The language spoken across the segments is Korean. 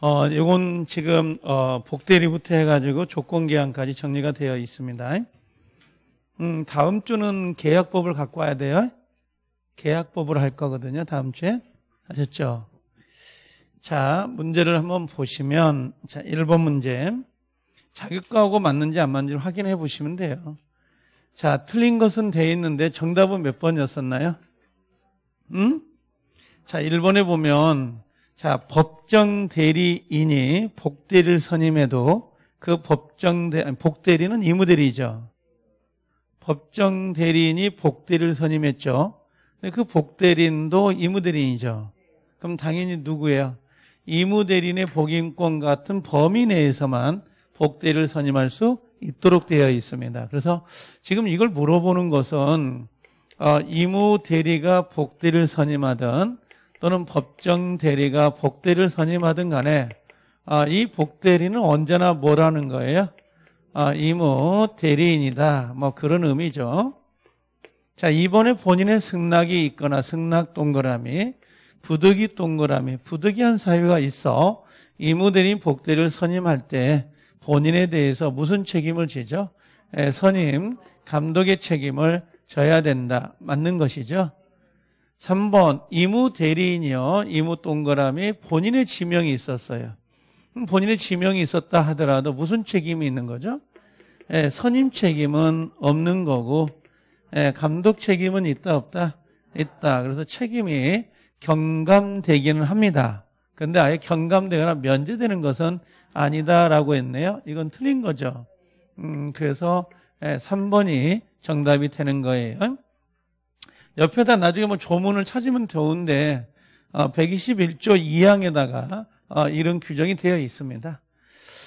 어, 요건 지금, 어, 복대리부터 해가지고 조건계약까지 정리가 되어 있습니다. 음, 다음 주는 계약법을 갖고 와야 돼요. 계약법을 할 거거든요. 다음 주에. 아셨죠? 자, 문제를 한번 보시면, 자, 1번 문제. 자격과하고 맞는지 안 맞는지 확인해 보시면 돼요. 자, 틀린 것은 돼 있는데 정답은 몇 번이었었나요? 음? 자, 1번에 보면, 자, 법정 대리인이 복대리를 선임해도 그 법정 대, 복대리는 이무대리죠. 법정 대리인이 복대리를 선임했죠. 그 복대리인도 이무대리인이죠. 그럼 당연히 누구예요? 이무대리인의 복인권 같은 범위 내에서만 복대리를 선임할 수 있도록 되어 있습니다. 그래서 지금 이걸 물어보는 것은 어, 이무대리가 복대리를 선임하든 또는 법정 대리가 복대리를 선임하든 간에 어, 이 복대리는 언제나 뭐라는 거예요? 어, 이무 대리인이다. 뭐 그런 의미죠. 자, 이번에 본인의 승낙이 있거나 승낙 동그라미, 부득이 동그라미, 부득이한 사유가 있어 이무 대리인 복대리를 선임할 때 본인에 대해서 무슨 책임을 지죠? 예, 선임, 감독의 책임을 져야 된다. 맞는 것이죠. 3번, 이무 대리인이요. 이무 동그라미 본인의 지명이 있었어요. 본인의 지명이 있었다 하더라도 무슨 책임이 있는 거죠? 예, 선임 책임은 없는 거고, 예, 감독 책임은 있다, 없다? 있다. 그래서 책임이 경감되기는 합니다. 근데 아예 경감되거나 면제되는 것은 아니다라고 했네요. 이건 틀린 거죠. 음, 그래서 3번이 예, 정답이 되는 거예요. 옆에다 나중에 뭐 조문을 찾으면 좋은데 121조 어, 2항에다가 어, 이런 규정이 되어 있습니다.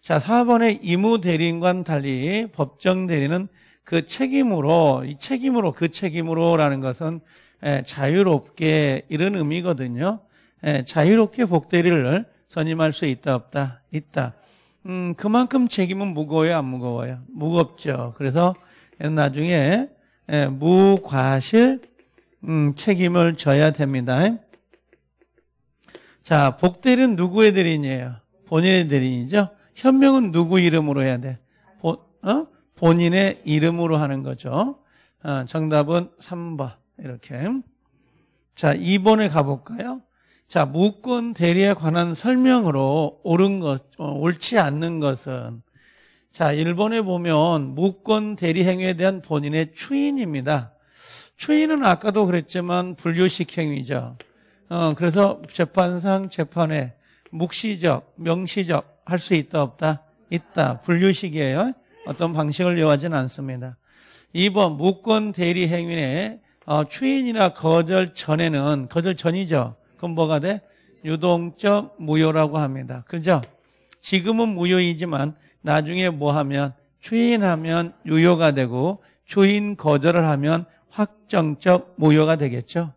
자, 4번의 이무 대리인과 달리 법정 대리는 그 책임으로 이 책임으로 그 책임으로라는 것은 예, 자유롭게 이런 의미거든요. 예, 자유롭게 복대리를 선임할 수 있다 없다 있다. 음, 그만큼 책임은 무거워요 안 무거워요? 무겁죠. 그래서 나중에 예, 무과실 음, 책임을 져야 됩니다. 자, 복대리는 누구의 대리인이에요? 본인의 대리인이죠. 현명은 누구 이름으로 해야 돼? 본, 어? 본인의 이름으로 하는 거죠. 어, 정답은 3번. 이렇게. 자, 2번에 가볼까요? 자, 무권 대리에 관한 설명으로 옳은 것, 어, 옳지 않는 것은 자, 1번에 보면 무권 대리 행위에 대한 본인의 추인입니다. 추인은 아까도 그랬지만 분류식 행위죠. 어, 그래서 재판상 재판에 묵시적, 명시적 할 수 있다 없다? 있다. 분류식이에요. 어떤 방식을 요하지는 않습니다. 2번 무권 대리 행위에 어, 추인이나 거절 전에는 거절 전이죠. 그럼 뭐가 돼? 유동적 무효라고 합니다. 그죠? 지금은 무효이지만 나중에 뭐 하면 추인하면 유효가 되고 추인 거절을 하면 확정적 무효가 되겠죠.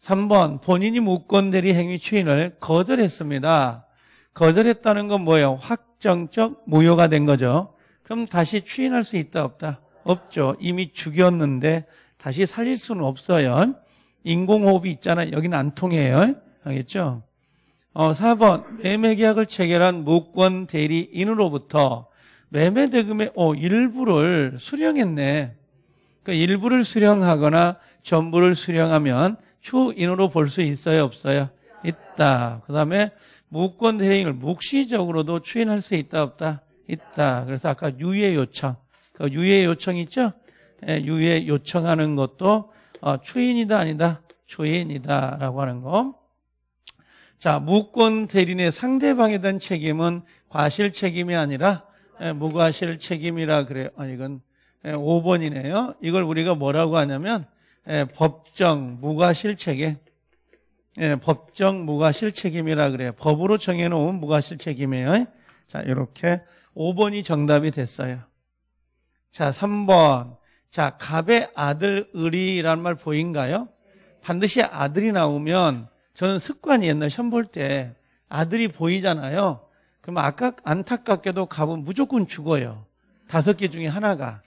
3번 본인이 무권 대리 행위 추인을 거절했습니다. 거절했다는 건 뭐예요? 확정적 무효가 된 거죠. 그럼 다시 추인할 수 있다 없다? 없죠. 이미 죽였는데 다시 살릴 수는 없어요. 인공호흡이 있잖아요. 여기는 안 통해요. 알겠죠? 어, 4번 매매 계약을 체결한 무권 대리인으로부터 매매 대금의 어, 일부를 수령했네. 그러니까 일부를 수령하거나 전부를 수령하면 추인으로 볼 수 있어요, 없어요? 있다. 그 다음에 무권 대행을 묵시적으로도 추인할 수 있다, 없다? 있다. 그래서 아까 유예 요청, 그 유예 요청 있죠? 예, 유예 요청하는 것도 어, 추인이다, 아니다? 추인이다라고 하는 거. 자, 무권 대리인의 상대방에 대한 책임은 과실 책임이 아니라 예, 무과실 책임이라 그래요. 아, 이건 5번이네요. 예, 이걸 우리가 뭐라고 하냐면 예, 법정 무과실책임. 예, 법정 무과실책임이라 그래요. 법으로 정해놓은 무과실책임이에요. 자, 이렇게 5번이 정답이 됐어요. 자, 3번. 자, 갑의 아들 을이라는 말 보인가요? 반드시 아들이 나오면 저는 습관이 옛날 시험 볼 때 아들이 보이잖아요. 그럼 아까 안타깝게도 갑은 무조건 죽어요. 다섯 개 중에 하나가.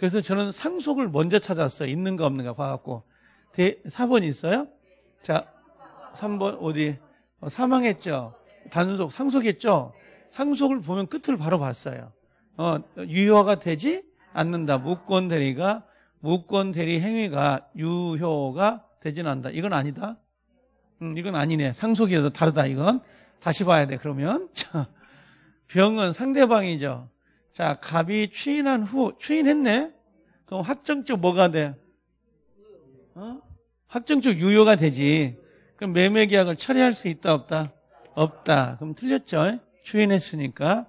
그래서 저는 상속을 먼저 찾았어요. 있는가 없는가 봐갖고. 대, 4번 있어요? 자, 3번 어디? 어, 사망했죠? 단속, 상속했죠? 상속을 보면 끝을 바로 봤어요. 어, 유효가 되지 않는다. 무권 대리가, 무권 대리 행위가 유효가 되진 않는다. 이건 아니다. 음, 이건 아니네. 상속이어도 다르다, 이건. 다시 봐야 돼, 그러면. 자, 병은 상대방이죠. 자, 갑이 추인한 후, 추인했네? 그럼 확정적 뭐가 돼? 어? 확정적 유효가 되지. 그럼 매매 계약을 처리할 수 있다, 없다? 없다. 그럼 틀렸죠? 추인했으니까.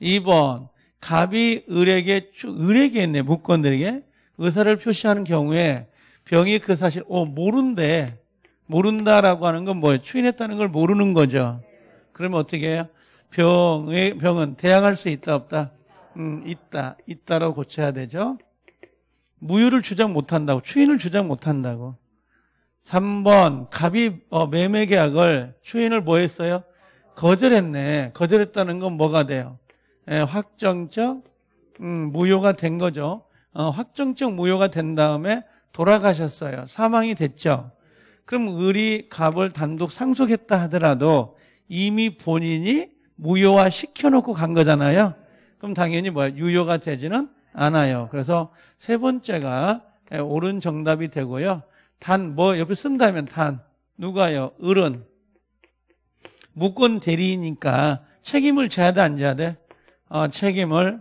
2번, 갑이 을에게, 을에게 했네, 무권들에게. 의사를 표시하는 경우에 병이 그 사실, 어, 모른대. 모른다라고 하는 건 뭐예요? 추인했다는 걸 모르는 거죠. 그러면 어떻게 해요? 병의, 병은 대항할 수 있다, 없다? 음, 있다. 있다로 고쳐야 되죠. 무효를 주장 못한다고, 추인을 주장 못한다고. 3번, 갑이 어, 매매 계약을, 추인을 뭐 했어요? 거절했네. 거절했다는 건 뭐가 돼요? 예, 확정적, 음, 무효가 된 거죠. 어, 확정적 무효가 된 다음에 돌아가셨어요. 사망이 됐죠. 그럼 을이 갑을 단독 상속했다 하더라도 이미 본인이 무효화 시켜놓고 간 거잖아요. 그럼 당연히 뭐야? 유효가 되지는 않아요. 그래서 세 번째가 옳은 정답이 되고요. 단, 뭐, 옆에 쓴다면 단. 누가요? 을은. 무권 대리니까 책임을 져야 돼, 안 져야 돼? 어, 책임을,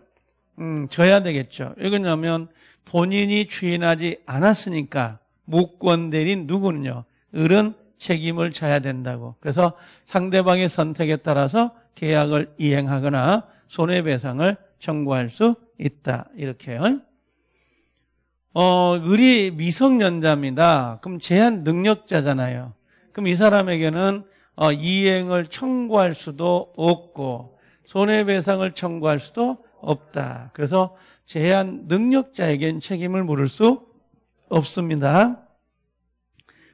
음, 져야 되겠죠. 왜냐면 본인이 추인하지 않았으니까 무권 대리인 누구는요? 을은 책임을 져야 된다고. 그래서 상대방의 선택에 따라서 계약을 이행하거나 손해배상을 청구할 수 있다. 이렇게요. 어, 을이 미성년자입니다. 그럼 제한 능력자잖아요. 그럼 이 사람에게는 어, 이행을 청구할 수도 없고 손해배상을 청구할 수도 없다. 그래서 제한 능력자에겐 책임을 물을 수 없습니다.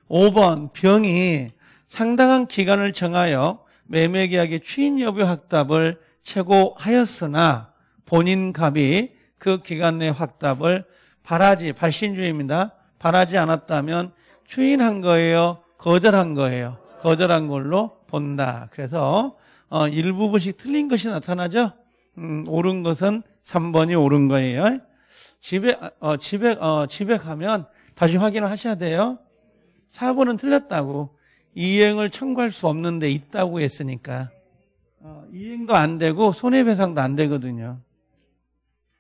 5번 병이 상당한 기간을 정하여 매매계약의 추인 여부 확답을 최고하였으나 본인 갑이 그 기간 내 확답을 바라지 발신주의입니다. 바라지 않았다면 추인한 거예요. 거절한 거예요. 거절한 걸로 본다. 그래서 어, 일부분씩 틀린 것이 나타나죠. 음, 옳은 것은 3번이 옳은 거예요. 집에 어, 집에 어, 집에 가면 다시 확인을 하셔야 돼요. 4번은 틀렸다고. 이행을 청구할 수 없는데 있다고 했으니까. 어, 이행도 안 되고 손해배상도 안 되거든요.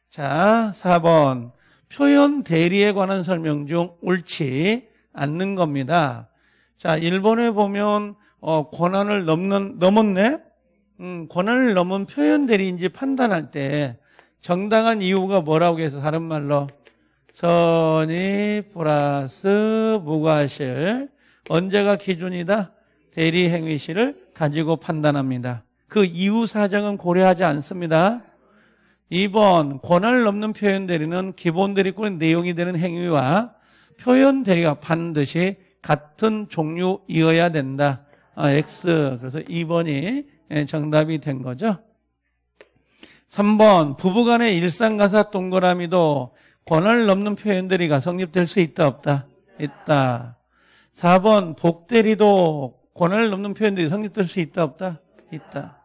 자, 4번. 표현 대리에 관한 설명 중 옳지 않는 겁니다. 자, 1번에 보면 어, 권한을 넘는 넘었네. 음, 권한을 넘은 표현 대리인지 판단할 때 정당한 이유가 뭐라고 해서 다른 말로 선의 플러스 무과실 언제가 기준이다? 대리 행위실을 가지고 판단합니다. 그 이후 사정은 고려하지 않습니다. 2번 권한을 넘는 표현 대리는 기본 대리권의 내용이 되는 행위와 표현 대리가 반드시 같은 종류이어야 된다. 아, X. 그래서 2번이 정답이 된 거죠. 3번 부부간의 일상가사 동그라미도 권한을 넘는 표현들이가 성립될 수 있다 없다? 있다. 4번 복대리도 권한을 넘는 표현들이 성립될 수 있다 없다? 있다.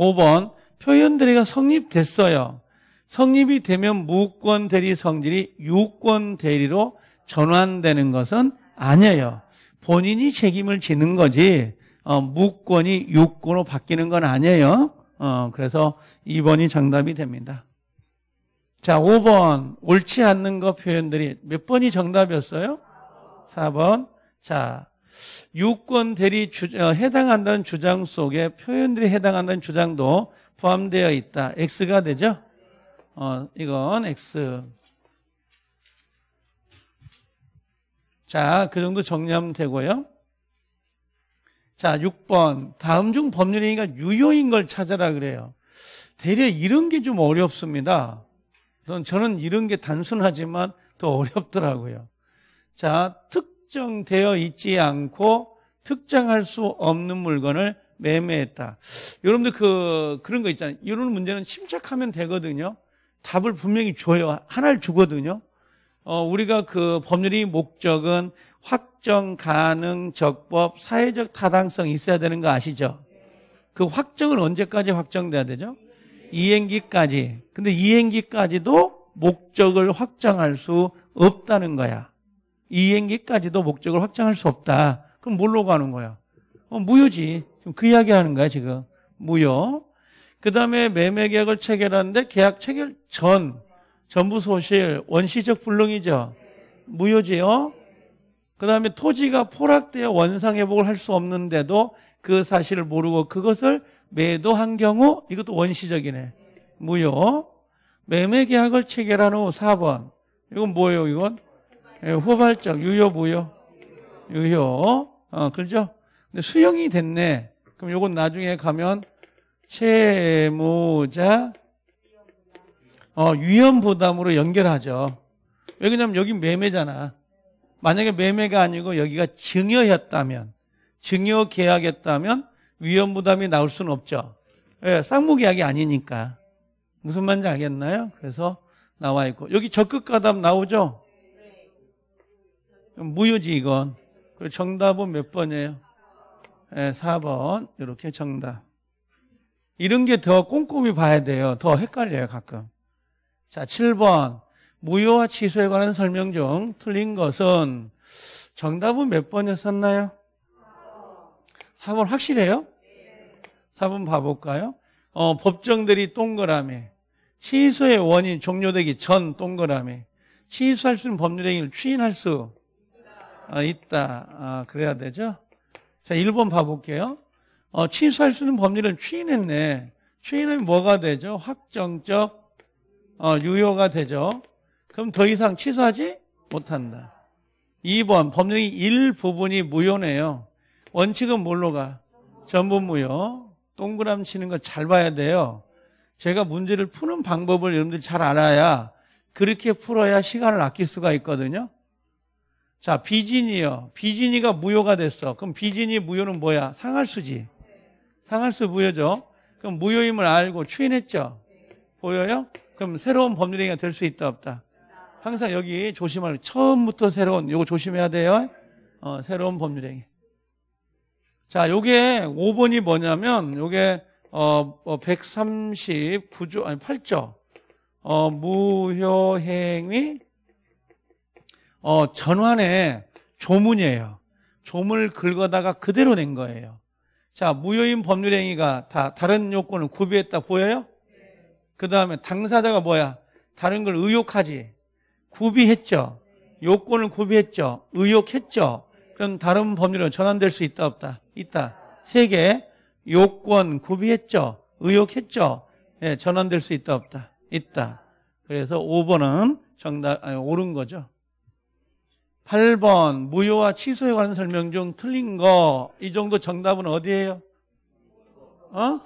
5번 표현대리가 성립됐어요. 성립이 되면 무권 대리 성질이 유권 대리로 전환되는 것은 아니에요. 본인이 책임을 지는 거지 어, 무권이 유권으로 바뀌는 건 아니에요. 어, 그래서 2번이 정답이 됩니다. 자, 5번 옳지 않는 거 표현들이 몇 번이 정답이었어요? 4번. 자, 유권 대리 주, 어, 해당한다는 주장 속에 표현들이 해당한다는 주장도 포함되어 있다. X가 되죠? 어, 이건 X. 자, 그 정도 정리하면 되고요. 자, 6번. 다음 중 법률행위가 유효인 걸 찾아라 그래요. 대려 이런 게 좀 어렵습니다. 저는 이런 게 단순하지만 더 어렵더라고요. 자, 특 정되어 있지 않고 특정할 수 없는 물건을 매매했다. 여러분들 그, 그런 거 있잖아요. 이런 문제는 침착하면 되거든요. 답을 분명히 줘요. 하나를 주거든요. 어, 우리가 그 법률의 목적은 확정 가능 적법 사회적 타당성이 있어야 되는 거 아시죠? 그 확정은 언제까지 확정돼야 되죠? 이행기까지. 근데 이행기까지도 목적을 확장할 수 없다는 거야. 이행기까지도 목적을 확장할 수 없다. 그럼 뭘로 가는 거야? 어, 무효지. 지금 그 이야기 하는 거야, 지금. 무효. 그 다음에 매매 계약을 체결하는데 계약 체결 전, 전부 소실, 원시적 불능이죠. 무효지요. 그 다음에 토지가 포락되어 원상회복을 할 수 없는데도 그 사실을 모르고 그것을 매도한 경우 이것도 원시적이네. 무효. 매매 계약을 체결한 후 4번. 이건 뭐예요, 이건? 예, 후발적, 유효, 무효? 유효. 어, 그렇죠? 근데 수용이 됐네. 그럼 요건 나중에 가면 채무자 어, 위험 부담으로 연결하죠. 왜냐면 여기 매매잖아. 만약에 매매가 아니고 여기가 증여였다면, 증여 계약했다면 위험 부담이 나올 수는 없죠. 예, 쌍무 계약이 아니니까. 무슨 말인지 알겠나요? 그래서 나와 있고. 여기 적극 가담 나오죠? 무효지, 이건. 그리고 정답은 몇 번이에요? 예, 4번. 이렇게 정답. 이런 게 더 꼼꼼히 봐야 돼요. 더 헷갈려요, 가끔. 자, 7번. 무효와 취소에 관한 설명 중 틀린 것은 정답은 몇 번이었었나요? 4번 확실해요? 4번 봐볼까요? 어, 법정들이 동그라미. 취소의 원인 종료되기 전 동그라미. 취소할 수 있는 법률 행위를 추인할 수 어, 있다. 아, 그래야 되죠? 자, 1번 봐볼게요. 어, 취소할 수 있는 법률을 추인했네. 추인하면 뭐가 되죠? 확정적 어, 유효가 되죠. 그럼 더 이상 취소하지 못한다. 2번 법률의 일부분이 무효네요. 원칙은 뭘로 가? 전부 무효. 동그라미 치는 거 잘 봐야 돼요. 제가 문제를 푸는 방법을 여러분들이 잘 알아야 그렇게 풀어야 시간을 아낄 수가 있거든요. 자, 비진이요. 비진이가 무효가 됐어. 그럼 비진이 무효는 뭐야? 상할수지. 상할수 무효죠. 그럼 무효임을 알고 추인했죠. 보여요? 그럼 새로운 법률행위가 될 수 있다 없다. 항상 여기 조심할 처음부터 새로운 요거 조심해야 돼요. 어, 새로운 법률행위. 자, 요게 5번이 뭐냐면 요게 어, 어 139조 아니 8조. 어, 무효 행위 어, 전환의 조문이에요. 조문을 긁어다가 그대로 낸 거예요. 자, 무효인 법률행위가 다 다른 요건을 구비했다 보여요? 그 다음에 당사자가 뭐야? 다른 걸 의혹하지. 구비했죠. 요건을 구비했죠. 의혹했죠. 그럼 다른 법률로 전환될 수 있다 없다? 있다. 세 개. 요건 구비했죠. 의혹했죠. 예, 전환될 수 있다 없다? 있다. 그래서 5번은 정답 아니, 옳은 거죠. 8번 무효와 취소에 관한 설명 중 틀린 거 이 정도 정답은 어디예요? 어?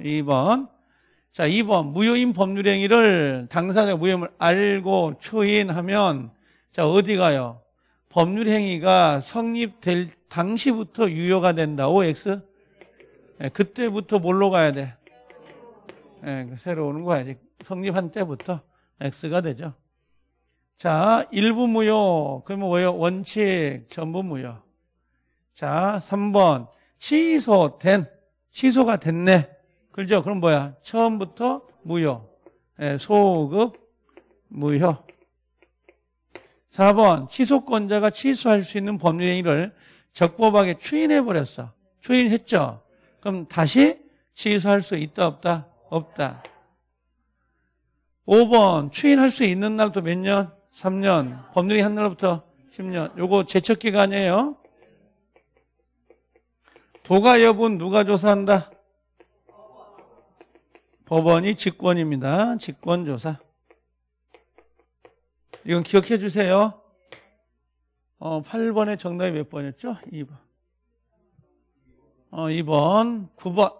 2번. 자, 2번 무효인 법률행위를 당사자 무효임을 알고 추인하면 자, 어디 가요? 법률행위가 성립될 당시부터 유효가 된다. OX? 네, 그때부터 뭘로 가야 돼? 네, 새로 오는 거야. 성립한 때부터 X가 되죠. 자, 일부 무효. 그러면 뭐예요? 원칙, 전부 무효. 자, 3번. 취소된. 취소가 됐네. 그렇죠? 그럼 뭐야? 처음부터 무효. 예, 소급 무효. 4번. 취소권자가 취소할 수 있는 법률행위를 적법하게 추인해버렸어. 추인했죠? 그럼 다시 취소할 수 있다, 없다? 없다. 5번. 추인할 수 있는 날도 몇 년? 3년. 법률이 한 날부터 10년. 요거 제척 기간이에요. 도가 여부는 누가 조사한다? 법원이 직권입니다. 직권조사. 이건 기억해 주세요. 어, 8번의 정답이 몇 번이었죠? 2번. 어, 2번. 9번.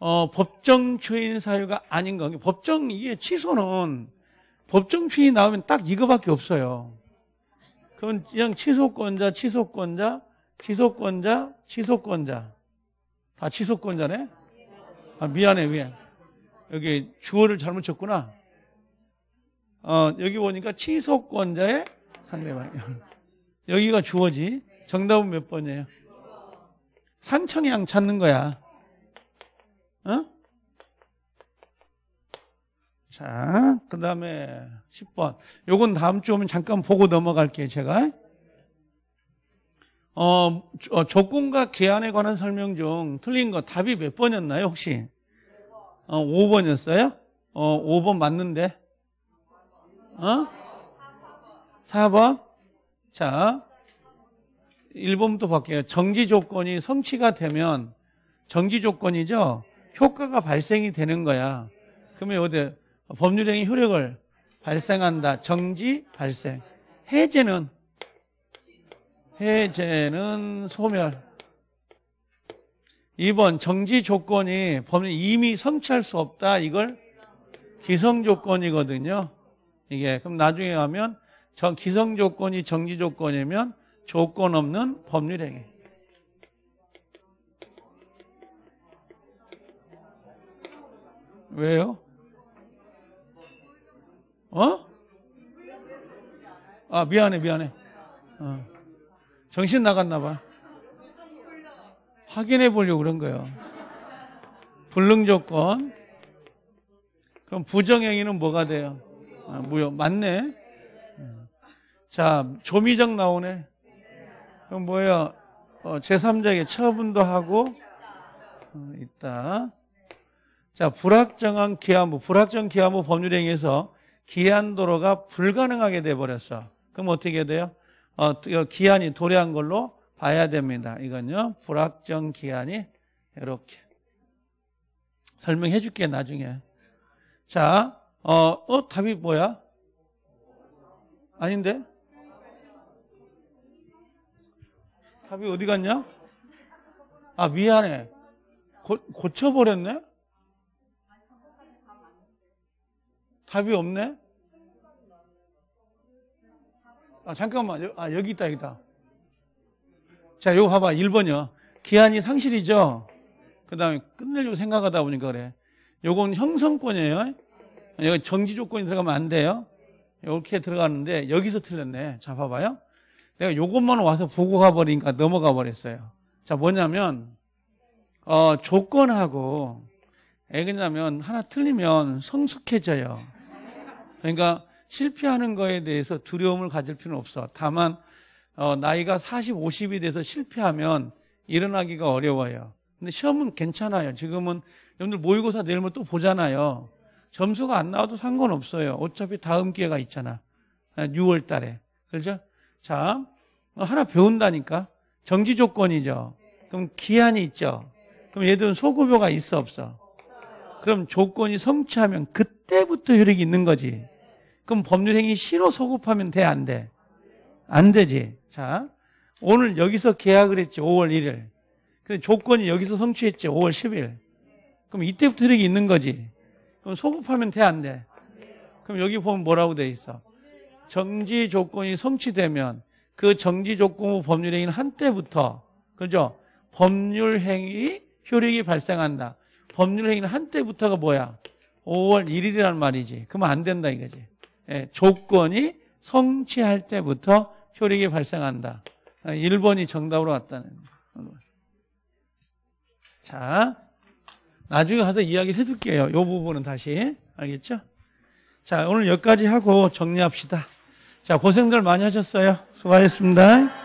어, 법정 추인 사유가 아닌 거. 법정, 이게 취소는 법정 추인이 나오면 딱 이거밖에 없어요. 그건 그냥 취소권자, 취소권자, 취소권자, 취소권자. 다 취소권자네? 아, 미안해, 미안. 여기 주어를 잘못 쳤구나. 어, 여기 보니까 취소권자의 상대방. 여기가 주어지. 정답은 몇 번이에요? 산청양 찾는 거야. 어? 자, 그 다음에 10번. 요건 다음 주 오면 잠깐 보고 넘어갈게요, 제가. 어, 어, 조건과 기한에 관한 설명 중 틀린 거 답이 몇 번이었나요, 혹시? 어, 5번이었어요? 어, 5번 맞는데? 어? 4번? 자, 1번부터 볼게요. 정지 조건이 성취가 되면 정지 조건이죠? 효과가 발생이 되는 거야. 그러면 어디 법률행위 효력을 발생한다. 정지, 발생. 해제는 해제는 소멸. 2번 정지 조건이 법률 이미 성취할 수 없다. 이걸 기성 조건이거든요. 이게 그럼 나중에 가면 저 기성 조건이 정지 조건이면 조건 없는 법률 행위. 왜요? 어? 아 미안해 미안해. 어. 정신 나갔나 봐. 확인해 보려고 그런 거예요. 불능 조건. 그럼 부정행위는 뭐가 돼요? 아, 무효. 맞네. 자, 조미정 나오네. 그럼 뭐예요? 어, 제3자에게 처분도 하고 어, 있다. 자, 불확정한 기한부, 불확정 기한부 법률행위에서 기한 도로가 불가능하게 돼 버렸어. 그럼 어떻게 돼요? 어, 기한이 도래한 걸로 봐야 됩니다. 이건요, 불확정 기한이 이렇게 설명해 줄게 나중에. 자, 어, 어 답이 뭐야? 아닌데? 답이 어디 갔냐? 아, 미안해. 고, 고쳐버렸네? 답이 없네? 아, 잠깐만. 아, 여기 있다, 여기다. 자, 요거 봐봐. 1번이요. 기한이 상실이죠? 그 다음에 끝내려고 생각하다 보니까 그래. 요건 형성권이에요. 여기 정지 조건이 들어가면 안 돼요. 이렇게 들어가는데 여기서 틀렸네. 자, 봐봐요. 내가 요것만 와서 보고 가버리니까 넘어가 버렸어요. 자, 뭐냐면, 어, 조건하고, 애그냐면 하나 틀리면 성숙해져요. 그러니까 실패하는 거에 대해서 두려움을 가질 필요는 없어. 다만, 어, 나이가 40, 50이 돼서 실패하면 일어나기가 어려워요. 근데 시험은 괜찮아요. 지금은 여러분들 모의고사 내일면 또 보잖아요. 점수가 안 나와도 상관없어요. 어차피 다음 기회가 있잖아. 6월 달에. 그렇죠? 자, 하나 배운다니까. 정지 조건이죠. 그럼 기한이 있죠. 그럼 얘들은 소급여가 있어 없어? 그럼 조건이 성취하면 그때부터 효력이 있는 거지. 그럼 법률행위 싫어 소급하면 돼, 안 돼? 안 되지. 자, 오늘 여기서 계약을 했지, 5월 1일. 근데 조건이 여기서 성취했지, 5월 10일. 그럼 이때부터 효력이 있는 거지. 그럼 소급하면 돼, 안 돼? 그럼 여기 보면 뭐라고 돼 있어? 정지 조건이 성취되면 그 정지 조건부 법률행위는 한때부터, 그죠? 법률행위 효력이 발생한다. 법률행위는 한때부터가 뭐야? 5월 1일이란 말이지. 그러면 안 된다 이거지. 예, 조건이 성취할 때부터 효력이 발생한다. 1번이 정답으로 왔다는. 자, 나중에 가서 이야기를 해줄게요. 이 부분은 다시. 알겠죠? 자, 오늘 여기까지 하고 정리합시다. 자, 고생들 많이 하셨어요. 수고하셨습니다.